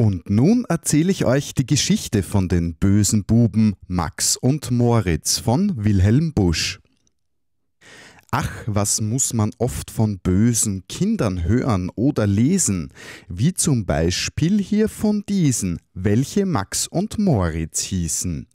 Und nun erzähle ich euch die Geschichte von den bösen Buben Max und Moritz von Wilhelm Busch. Ach, was muss man oft von bösen Kindern hören oder lesen, wie zum Beispiel hier von diesen, welche Max und Moritz hießen,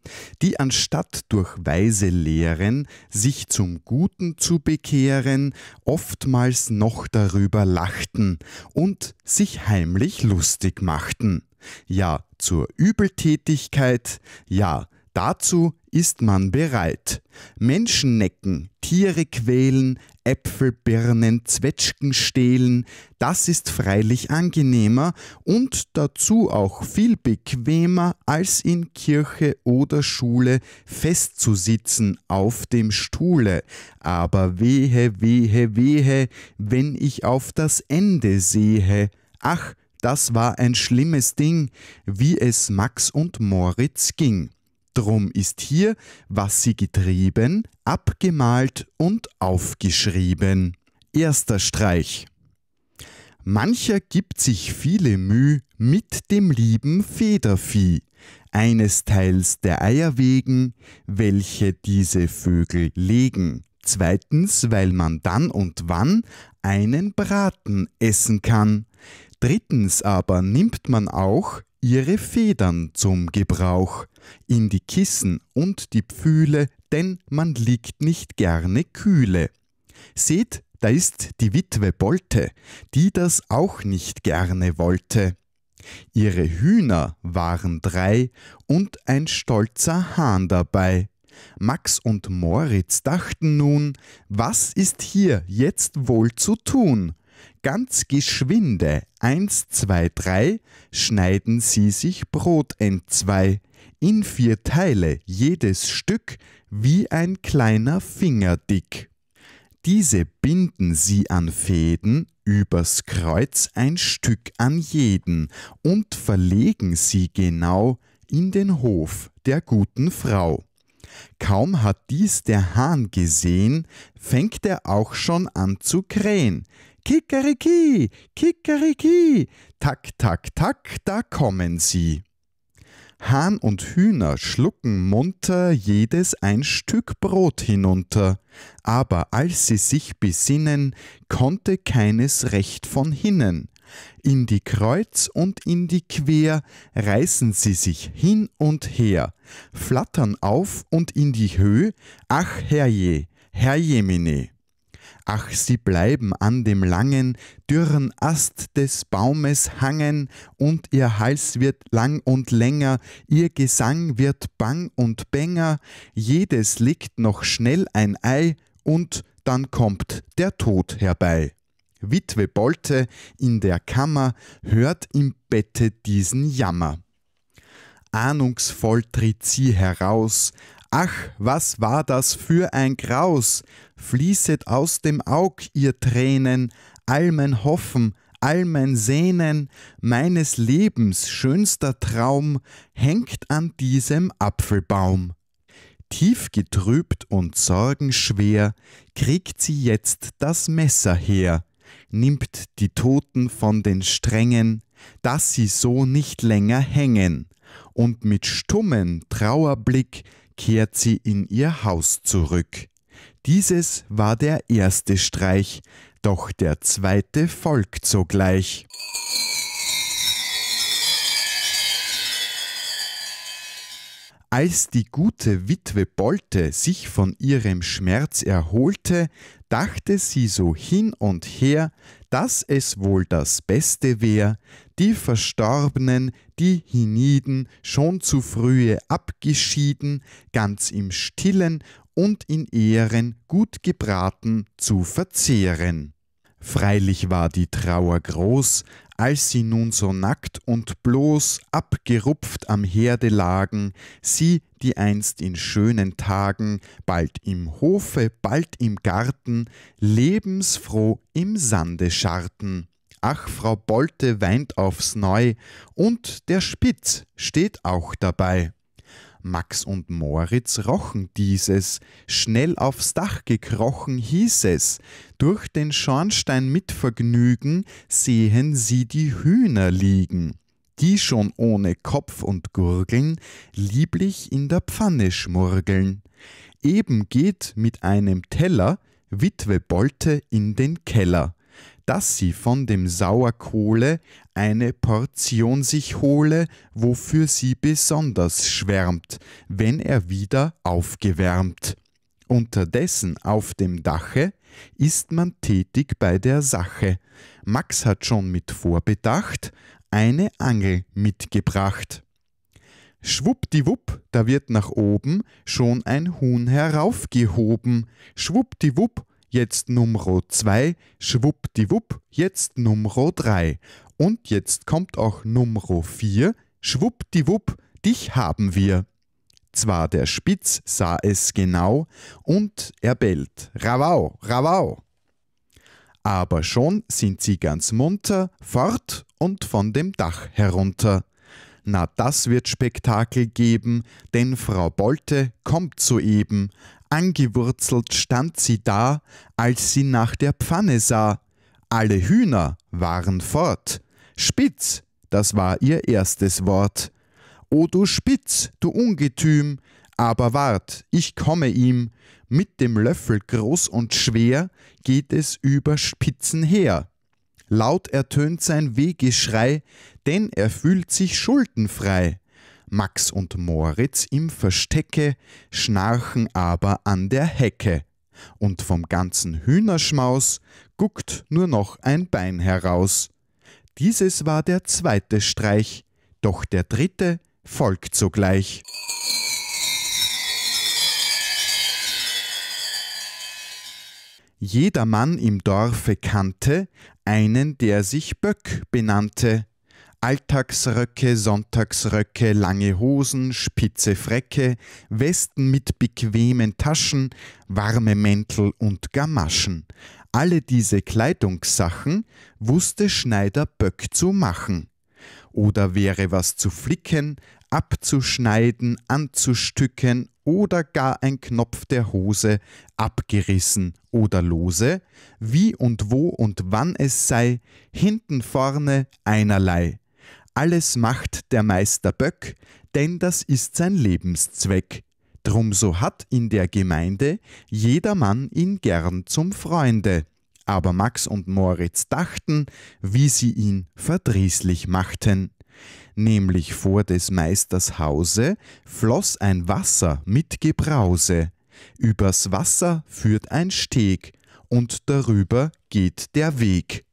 die anstatt durch weise Lehren sich zum Guten zu bekehren, oftmals noch darüber lachten und sich heimlich lustig machten. Ja, zur Übeltätigkeit, ja, Dazu ist man bereit. Menschen necken, Tiere quälen, Äpfel, Birnen, Zwetschgen stehlen, das ist freilich angenehmer und dazu auch viel bequemer, als in Kirche oder Schule festzusitzen auf dem Stuhle. Aber wehe, wehe, wehe, wenn ich auf das Ende sehe. Ach, das war ein schlimmes Ding, wie es Max und Moritz ging. Drum ist hier, was sie getrieben, abgemalt und aufgeschrieben. Erster Streich. Mancher gibt sich viele Müh mit dem lieben Federvieh, eines Teils der Eier wegen, welche diese Vögel legen. Zweitens, weil man dann und wann einen Braten essen kann. Drittens aber nimmt man auch ihre Federn zum Gebrauch, in die Kissen und die Pfühle, denn man liegt nicht gerne kühle. Seht, da ist die Witwe Bolte, die das auch nicht gerne wollte. Ihre Hühner waren drei und ein stolzer Hahn dabei. Max und Moritz dachten nun, was ist hier jetzt wohl zu tun? Ganz geschwinde, eins, zwei, drei, schneiden sie sich Brot entzwei, in vier Teile jedes Stück, wie ein kleiner Finger dick. Diese binden sie an Fäden, übers Kreuz ein Stück an jeden und verlegen sie genau in den Hof der guten Frau. Kaum hat dies der Hahn gesehen, fängt er auch schon an zu krähen. Kikeriki, Kikeriki, tak, tak, tak, da kommen sie. Hahn und Hühner schlucken munter jedes ein Stück Brot hinunter, aber als sie sich besinnen, konnte keines recht von hinnen. In die Kreuz und in die Quer reißen sie sich hin und her, flattern auf und in die Höh, ach herrje, herrjemine. Ach, sie bleiben an dem langen, dürren Ast des Baumes hangen, und ihr Hals wird lang und länger, ihr Gesang wird bang und bänger, jedes legt noch schnell ein Ei, und dann kommt der Tod herbei. Witwe Bolte in der Kammer hört im Bette diesen Jammer. Ahnungsvoll tritt sie heraus, Ach, was war das für ein Graus! Fließet aus dem Aug, ihr Tränen, all mein Hoffen, all mein Sehnen, meines Lebens schönster Traum hängt an diesem Apfelbaum. Tief getrübt und sorgenschwer kriegt sie jetzt das Messer her, nimmt die Toten von den Strängen, dass sie so nicht länger hängen, und mit stummem Trauerblick kehrt sie in ihr Haus zurück. Dieses war der erste Streich, doch der zweite folgt sogleich. Als die gute Witwe Bolte sich von ihrem Schmerz erholte, dachte sie so hin und her, dass es wohl das Beste wär, die Verstorbenen, die hienieden, schon zu frühe abgeschieden, ganz im Stillen und in Ehren gut gebraten zu verzehren. Freilich war die Trauer groß, als sie nun so nackt und bloß abgerupft am Herde lagen, sie, die einst in schönen Tagen, bald im Hofe, bald im Garten, lebensfroh im Sande scharrten. Ach, Frau Bolte weint aufs Neu, und der Spitz steht auch dabei. Max und Moritz rochen dieses, schnell aufs Dach gekrochen hieß es, durch den Schornstein mit Vergnügen sehen sie die Hühner liegen. die schon ohne Kopf und Gurgeln lieblich in der Pfanne schmurgeln. Eben geht mit einem Teller Witwe Bolte in den Keller, dass sie von dem Sauerkohle eine Portion sich hole, wofür sie besonders schwärmt, wenn er wieder aufgewärmt. Unterdessen auf dem Dache ist man tätig bei der Sache. Max hat schon mit Vorbedacht eine Angel mitgebracht. Schwuppdiwupp, da wird nach oben schon ein Huhn heraufgehoben. Schwuppdiwupp, jetzt Nummer zwei, schwuppdiwupp, jetzt Nummer drei. Und jetzt kommt auch Nummer vier, schwuppdiwupp, dich haben wir. Zwar der Spitz sah es genau, und er bellt, Rawau, Rawau. Aber schon sind sie ganz munter, fort und von dem Dach herunter. Na, das wird Spektakel geben, denn Frau Bolte kommt soeben. Angewurzelt stand sie da, als sie nach der Pfanne sah. Alle Hühner waren fort. Spitz, das war ihr erstes Wort. O du Spitz, du Ungetüm, aber wart, ich komme ihm, mit dem Löffel groß und schwer geht es über Spitzen her. Laut ertönt sein Wehgeschrei, denn er fühlt sich schuldenfrei. Max und Moritz im Verstecke schnarchen aber an der Hecke. Und vom ganzen Hühnerschmaus guckt nur noch ein Bein heraus. Dieses war der zweite Streich, doch der dritte folgt sogleich. Jeder Mann im Dorfe kannte einen, der sich Böck benannte. Alltagsröcke, Sonntagsröcke, lange Hosen, spitze Frecke, Westen mit bequemen Taschen, warme Mäntel und Gamaschen. Alle diese Kleidungssachen wusste Schneider Böck zu machen. Oder wäre was zu flicken, abzuschneiden, anzustücken oder gar ein Knopf der Hose abgerissen oder lose, wie und wo und wann es sei, hinten vorne einerlei. Alles macht der Meister Böck, denn das ist sein Lebenszweck. Drum so hat in der Gemeinde jedermann ihn gern zum Freunde. Aber Max und Moritz dachten, wie sie ihn verdrießlich machten nämlich vor des Meisters Hause, floss ein Wasser mit Gebrause. Übers Wasser führt ein Steg, und darüber geht der Weg.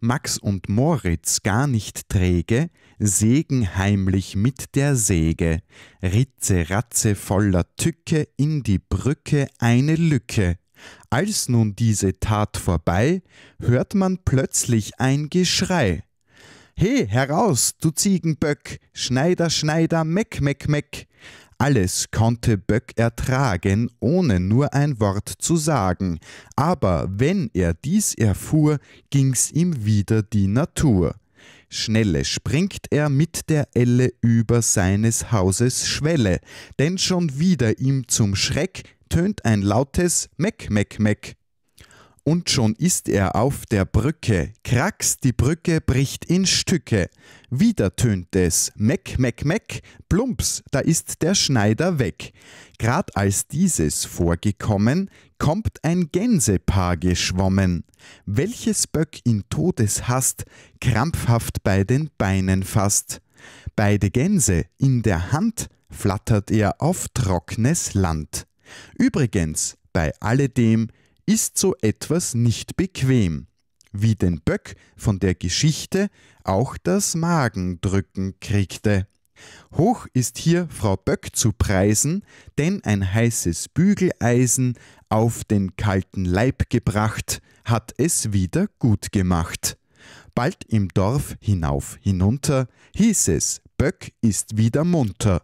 Max und Moritz gar nicht träge, sägen heimlich mit der Säge, Ritze, Ratze voller Tücke in die Brücke eine Lücke. Als nun diese Tat vorbei, hört man plötzlich ein Geschrei. He, heraus, du Ziegenböck, Schneider, Schneider, Meck, Meck, Meck. Alles konnte Böck ertragen, ohne nur ein Wort zu sagen, aber wenn er dies erfuhr, ging's ihm wieder die Natur. Schnelle springt er mit der Elle über seines Hauses Schwelle, denn schon wieder ihm zum Schreck tönt ein lautes Meck, Meck, Meck und schon ist er auf der Brücke. Krax, die Brücke bricht in Stücke. Wieder tönt es, Meck, Meck, Meck, plumps, da ist der Schneider weg. Grad als dieses vorgekommen, kommt ein Gänsepaar geschwommen, welches Böck in Todeshast krampfhaft bei den Beinen fasst. Beide Gänse in der Hand flattert er auf trocknes Land. Übrigens, bei alledem ist so etwas nicht bequem, wie den Böck von der Geschichte auch das Magendrücken kriegte. Hoch ist hier Frau Böck zu preisen, denn ein heißes Bügeleisen auf den kalten Leib gebracht, hat es wieder gut gemacht. Bald im Dorf hinauf hinunter hieß es, Böck ist wieder munter.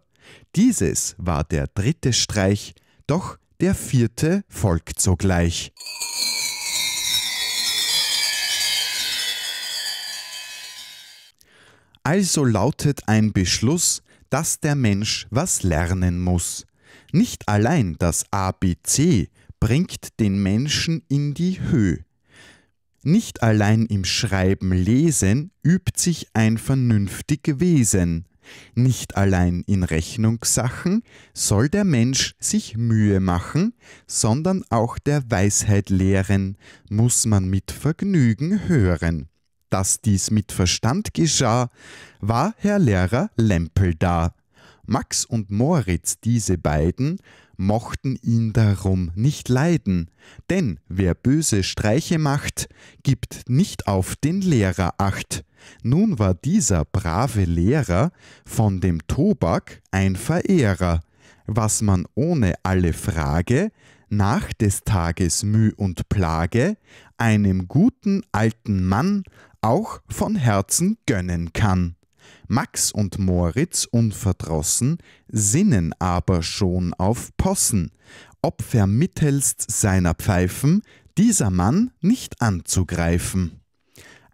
Dieses war der dritte Streich, doch der vierte folgt sogleich. Also lautet ein Beschluss, dass der Mensch was lernen muss. Nicht allein das ABC bringt den Menschen in die Höhe. Nicht allein im Schreiben lesen übt sich ein vernünftig Wesen. Nicht allein in Rechnungssachen soll der Mensch sich Mühe machen, sondern auch der Weisheit lehren, muss man mit Vergnügen hören. Dass dies mit Verstand geschah, war Herr Lehrer Lempel da. Max und Moritz, diese beiden, mochten ihn darum nicht leiden, denn wer böse Streiche macht, gibt nicht auf den Lehrer acht. Nun war dieser brave Lehrer von dem Tobak ein Verehrer, was man ohne alle Frage nach des Tages Müh und Plage einem guten alten Mann auch von Herzen gönnen kann. Max und Moritz unverdrossen sinnen aber schon auf Possen, ob vermittelst seiner Pfeifen dieser Mann nicht anzugreifen.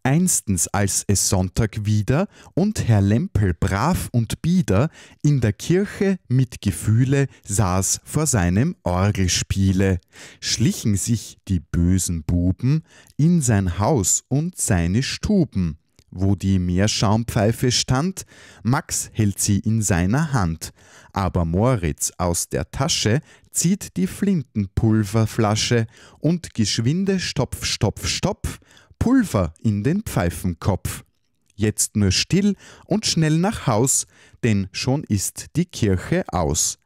Einstens, als es Sonntag wieder und Herr Lempel brav und bieder in der Kirche mit Gefühle saß vor seinem Orgelspiele, schlichen sich die bösen Buben in sein Haus und seine Stuben wo die Meerschaumpfeife stand, Max hält sie in seiner Hand, aber Moritz aus der Tasche zieht die Flintenpulverflasche und geschwinde Stopf, Stopf, Stopf, Pulver in den Pfeifenkopf. Jetzt nur still und schnell nach Haus, denn schon ist die Kirche aus.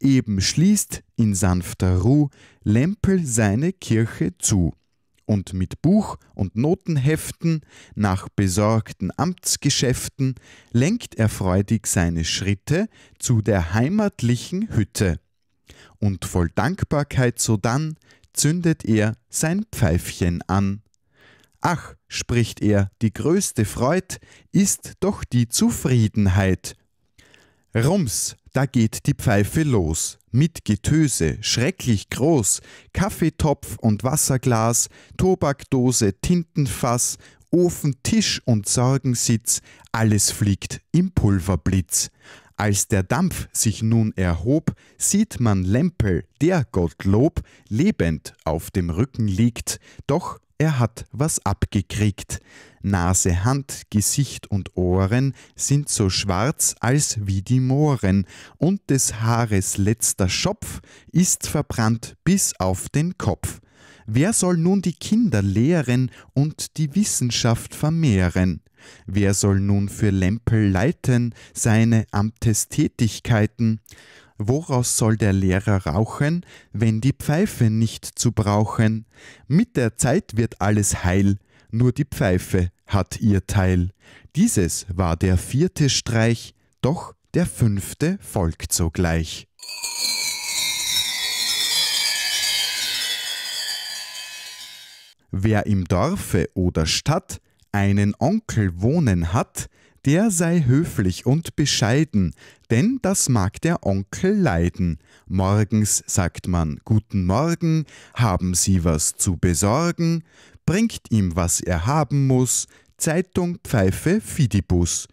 Eben schließt in sanfter Ruh Lempel seine Kirche zu und mit Buch und Notenheften nach besorgten Amtsgeschäften lenkt er freudig seine Schritte zu der heimatlichen Hütte. Und voll Dankbarkeit sodann zündet er sein Pfeifchen an. Ach, spricht er, die größte Freud ist doch die Zufriedenheit. Rums, da geht die Pfeife los, mit Getöse, schrecklich groß, Kaffeetopf und Wasserglas, Tobakdose, Tintenfass, Ofen, Tisch und Sorgensitz, alles fliegt im Pulverblitz. Als der Dampf sich nun erhob, sieht man Lempel, der Gottlob, lebend auf dem Rücken liegt, doch er hat was abgekriegt. Nase, Hand, Gesicht und Ohren sind so schwarz als wie die Mohren, und des Haares letzter Schopf ist verbrannt bis auf den Kopf. Wer soll nun die Kinder lehren und die Wissenschaft vermehren? Wer soll nun für Lempel leiten seine Amtestätigkeiten? Woraus soll der Lehrer rauchen, wenn die Pfeife nicht zu brauchen? Mit der Zeit wird alles heil, nur die Pfeife hat ihr Teil. Dieses war der vierte Streich, doch der fünfte folgt sogleich. Wer im Dorfe oder Stadt einen Onkel wohnen hat, der sei höflich und bescheiden, denn das mag der Onkel leiden. Morgens sagt man Guten Morgen, haben Sie was zu besorgen, bringt ihm, was er haben muss, Zeitung, Pfeife, Fidibus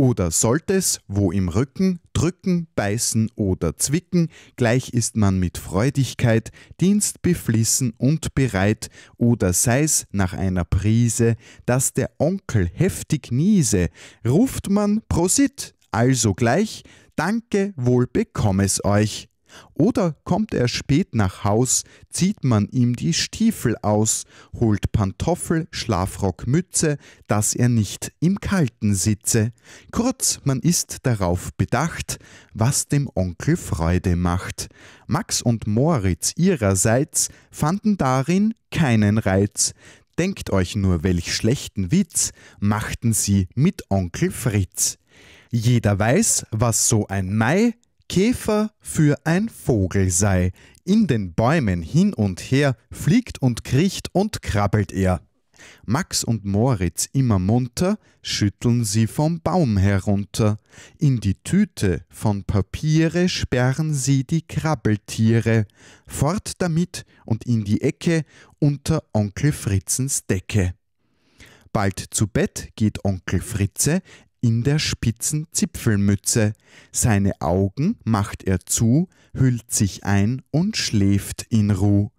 oder sollte es, wo im Rücken, drücken, beißen oder zwicken, gleich ist man mit Freudigkeit, Dienst beflissen und bereit, oder sei's nach einer Prise, dass der Onkel heftig niese, ruft man Prosit, also gleich, Danke, wohl bekomm es euch. Oder kommt er spät nach Haus, zieht man ihm die Stiefel aus, holt Pantoffel, Schlafrock, Mütze, dass er nicht im Kalten sitze. Kurz, man ist darauf bedacht, was dem Onkel Freude macht. Max und Moritz ihrerseits fanden darin keinen Reiz. Denkt euch nur, welch schlechten Witz machten sie mit Onkel Fritz. Jeder weiß, was so ein Mai Käfer für ein Vogel sei. In den Bäumen hin und her fliegt und kriecht und krabbelt er. Max und Moritz immer munter, schütteln sie vom Baum herunter. In die Tüte von Papiere sperren sie die Krabbeltiere. Fort damit und in die Ecke unter Onkel Fritzens Decke. Bald zu Bett geht Onkel Fritze, in der spitzen Zipfelmütze, seine Augen macht er zu, hüllt sich ein und schläft in Ruh.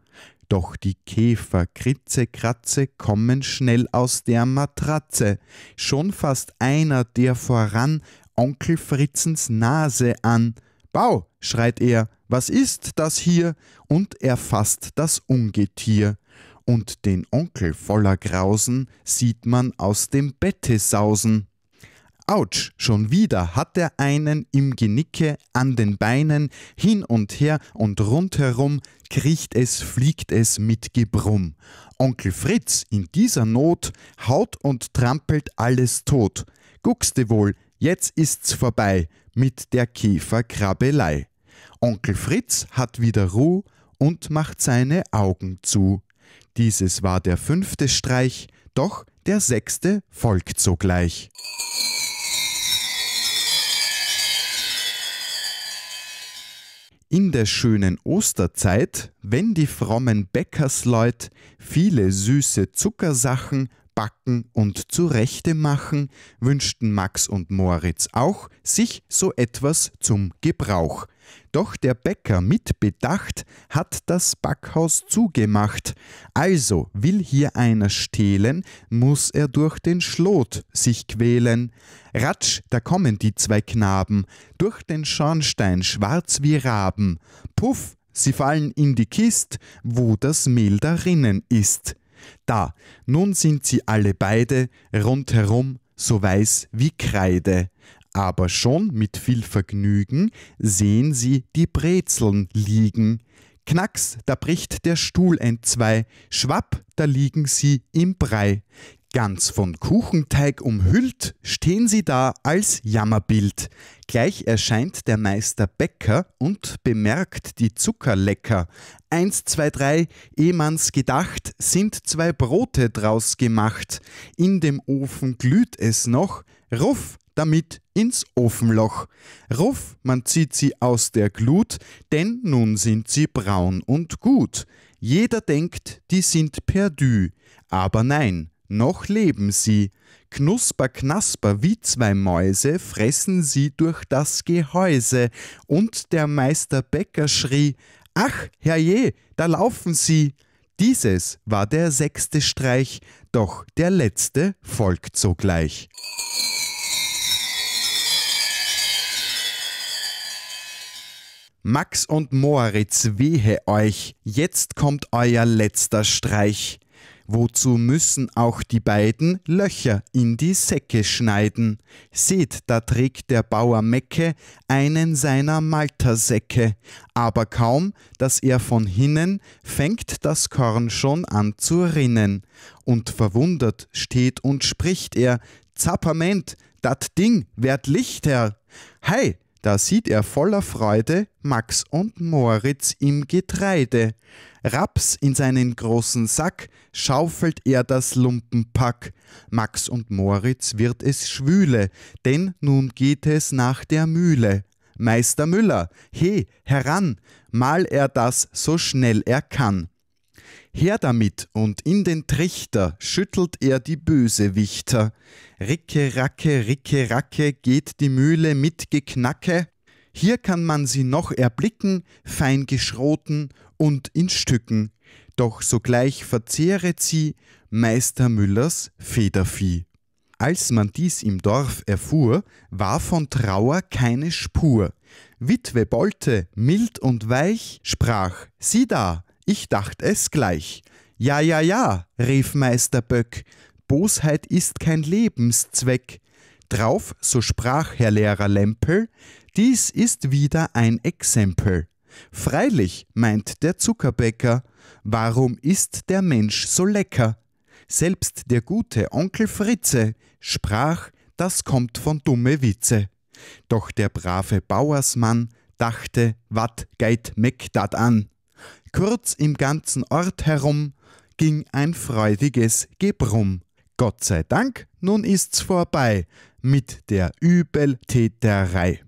Doch die Käfer Kritze Kratze kommen schnell aus der Matratze, schon fasst einer der voran Onkel Fritzens Nase an. Bau, schreit er, was ist das hier? Und er fasst das Ungetier. Und den Onkel voller Grausen sieht man aus dem Bette sausen. Autsch, schon wieder hat er einen im Genicke, an den Beinen, hin und her und rundherum, kriecht es, fliegt es mit Gebrumm. Onkel Fritz in dieser Not haut und trampelt alles tot. Guckste wohl, jetzt ist's vorbei mit der Käferkrabbelei. Onkel Fritz hat wieder Ruh und macht seine Augen zu. Dieses war der fünfte Streich, doch der sechste folgt sogleich. In der schönen Osterzeit, wenn die frommen Bäckersleut viele süße Zuckersachen backen und zurechte machen, wünschten Max und Moritz auch sich so etwas zum Gebrauch. Doch der Bäcker mit Bedacht hat das Backhaus zugemacht. Also will hier einer stehlen, muss er durch den Schlot sich quälen. Ratsch, da kommen die zwei Knaben, durch den Schornstein schwarz wie Raben. Puff, sie fallen in die Kist, wo das Mehl darinnen ist. Da, nun sind sie alle beide rundherum so weiß wie Kreide aber schon mit viel Vergnügen sehen sie die Brezeln liegen. Knacks, da bricht der Stuhl entzwei, schwapp, da liegen sie im Brei. Ganz von Kuchenteig umhüllt stehen sie da als Jammerbild. Gleich erscheint der Meister Bäcker und bemerkt die Zuckerlecker. Eins, zwei, drei, eh man's gedacht, sind zwei Brote draus gemacht. In dem Ofen glüht es noch, ruff, damit ins Ofenloch. Ruff, man zieht sie aus der Glut, denn nun sind sie braun und gut. Jeder denkt, die sind perdü, aber nein, noch leben sie. Knusper, knasper wie zwei Mäuse fressen sie durch das Gehäuse, und der Meister Bäcker schrie, Ach, herrje, da laufen sie! Dieses war der sechste Streich, doch der letzte folgt sogleich. Max und Moritz, wehe euch, jetzt kommt euer letzter Streich. Wozu müssen auch die beiden Löcher in die Säcke schneiden? Seht, da trägt der Bauer Mecke einen seiner Maltersäcke, aber kaum, dass er von hinnen, fängt das Korn schon an zu rinnen. Und verwundert steht und spricht er, Zapperment, dat Ding werd lichter. Hei, da sieht er voller Freude Max und Moritz im Getreide. Raps in seinen großen Sack schaufelt er das Lumpenpack. Max und Moritz wird es schwüle, denn nun geht es nach der Mühle. Meister Müller, he, heran, mal er das so schnell er kann. Her damit und in den Trichter schüttelt er die Bösewichter. Ricke, racke, ricke, racke geht die Mühle mit Geknacke. Hier kann man sie noch erblicken, fein geschroten und in Stücken. Doch sogleich verzehret sie Meister Müllers Federvieh. Als man dies im Dorf erfuhr, war von Trauer keine Spur. Witwe Bolte, mild und weich, sprach, sieh da, ich dacht es gleich. Ja, ja, ja, rief Meister Böck, Bosheit ist kein Lebenszweck. Drauf, so sprach Herr Lehrer Lempel, dies ist wieder ein Exempel. Freilich, meint der Zuckerbäcker, warum ist der Mensch so lecker? Selbst der gute Onkel Fritze sprach, das kommt von dumme Witze. Doch der brave Bauersmann dachte, wat geit meck dat an? Kurz im ganzen Ort herum ging ein freudiges Gebrumm. Gott sei Dank, nun ist's vorbei mit der Übeltäterei.